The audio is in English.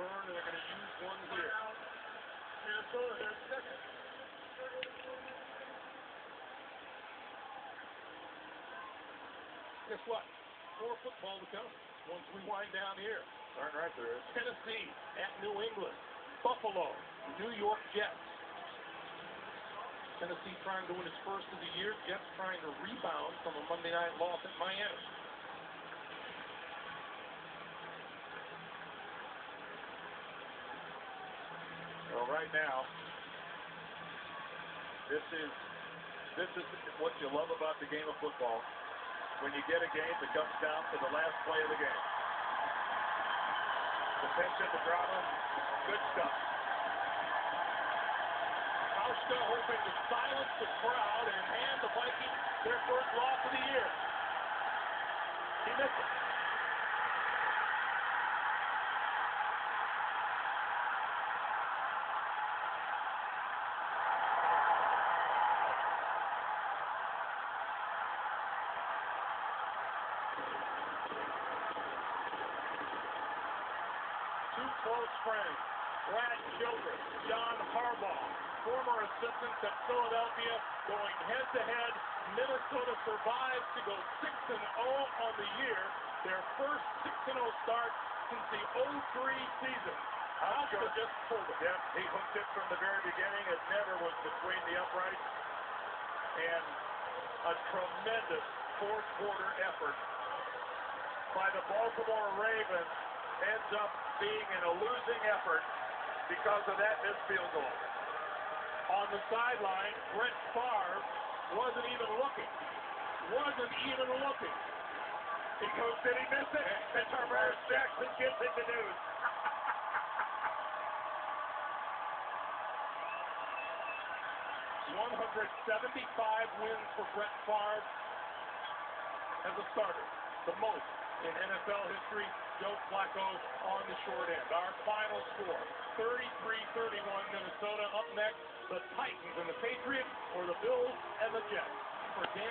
return, and they're going to use one here. Minnesota has second. Guess what? More football to come once we wind down here. Darn right there is. Tennessee at New England. Buffalo, New York Jets. Tennessee trying to win its first of the year. Jets trying to rebound from a Monday night loss at Miami. Right now, this is this is what you love about the game of football. When you get a game that comes down to the last play of the game. The tension, the drama, good stuff. Hauschka hoping to silence the crowd and hand the Vikings their first loss of the year. He missed it. Close friends, Brad Childress, John Harbaugh, former assistants at Philadelphia, going head to head. Minnesota survives to go 6 and 0 on the year, their first 6 and 0 start since the 03 season. Hauschka just pulled it. Yep, he hooked it from the very beginning. It never was between the uprights. And a tremendous fourth quarter effort by the Baltimore Ravens ends up being in a losing effort because of that missed field goal. On the sideline, Brett Favre wasn't even looking. Wasn't even looking. He goes, did he miss it? And Tarvaris Jackson gets it to news. 175 wins for Brett Favre as a starter. The most in NFL history. Joe Flacco on the short end. Our final score, 33-31 Minnesota. Up next, the Titans and the Patriots, or the Bills and the Jets. For Dan